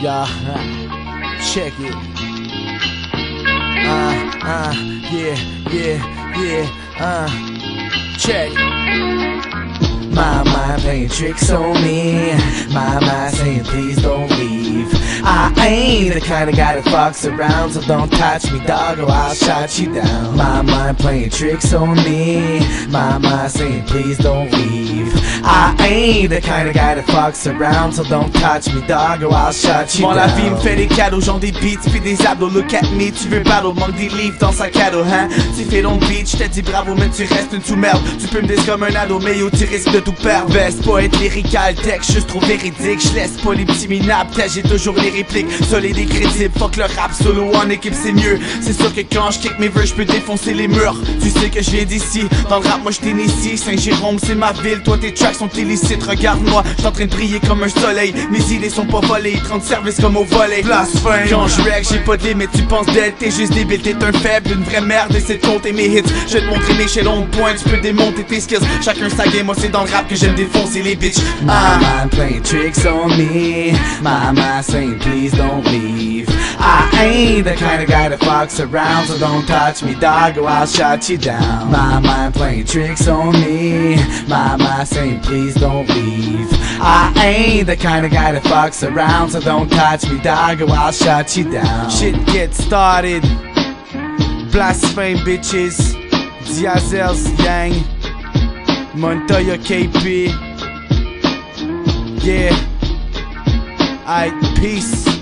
Yeah, check it. Uh, uh, yeah, yeah, yeah, uh, check. My mind playing tricks on me. My mind saying, please don't leave. I ain't the kind of guy that fucks around, so don't touch me, dog, or I'll shut you down. My mind playing tricks on me. My mind saying, please don't leave. Ain't the kind of guy that fucks around, so don't touch me, dog, or I'll shut you Moi down. la vie me fait des cadeaux, genre des beats puis des abdos Look at me, tu veux battle, manque des livres dans sa cadeau hein? Tu fais long beat, j'te dis bravo mais tu restes une sous-merde. Tu peux me dire comme un ado mais yo tu risques de tout perdre. Veste être lyrical, texte juste trop véridique. J'laisse pas les petits minables, t'as j'ai toujours les répliques. Solide et crédible, fuck le rap solo en équipe c'est mieux. C'est sûr que quand je kick mes vœux, j'peux défoncer les murs. Tu sais que je viens d'ici, dans le rap moi j't'ai ici Saint-Jérôme c'est ma ville, toi tes tracks sont illicites Regarde-moi, j'suis en train de briller comme un soleil. Mes idées sont pas volées, 30 services comme au volet. Blasphème Quand je rec, j'ai pas de limite, tu penses d'être T'es juste débile, t'es un faible, une vraie merde. Essaie de compter mes hits, je vais te montrer mes échelons de points Tu peux démonter tes skills, chacun sa game Moi c'est dans le rap que j'aime défoncer les bitches. My Ah. playing tricks on me. My please don't leave. I ain't the kind of guy that fucks around, so don't touch me, dog, or I'll shut you down. My mind playing tricks on me. My mind saying, please don't leave. I ain't the kind of guy that fucks around, so don't touch me, dog, or I'll shut you down. Shit get started. BlastFame bitches. Diaz-Hells Yang. Montoya KayP. Yeah. Alright, peace.